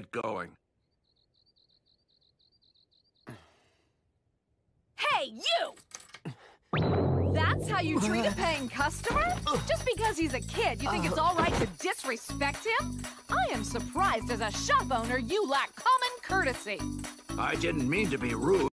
get going. Hey, you! That's how you treat a paying customer? Just because he's a kid, you think it's all right to disrespect him? I am surprised as a shop owner you lack common courtesy. I didn't mean to be rude.